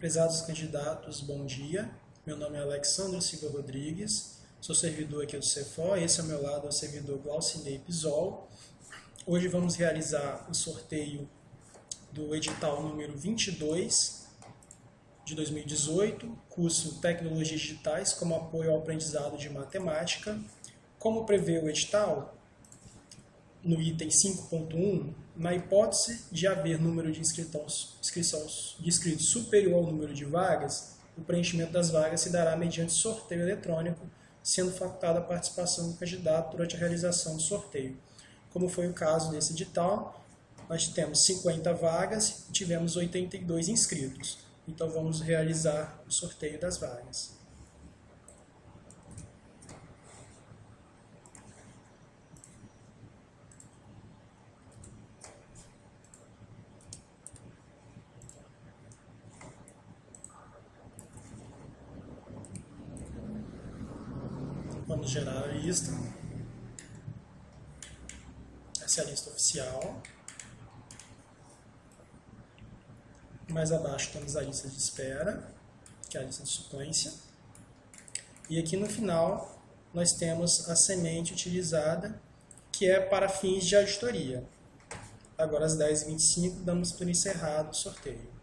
Prezados candidatos, bom dia. Meu nome é Alexandre Silva Rodrigues, sou servidor aqui do CEFO. Esse ao meu lado é o servidor Glaucinei Pisol. Hoje vamos realizar o sorteio do edital número 22 de 2018, curso Tecnologias Digitais como apoio ao aprendizado de matemática. Como prevê o edital, no item 5.1, na hipótese de haver número de inscritos, inscrições, de inscritos superior ao número de vagas, o preenchimento das vagas se dará mediante sorteio eletrônico, sendo facultada a participação do candidato durante a realização do sorteio. Como foi o caso desse edital, nós temos 50 vagas e tivemos 82 inscritos. Então vamos realizar o sorteio das vagas. Vamos gerar a lista. Essa é a lista oficial. Mais abaixo temos a lista de espera, que é a lista de sequência. E aqui no final nós temos a semente utilizada, que é para fins de auditoria. Agora às 10h25 damos por encerrado o sorteio.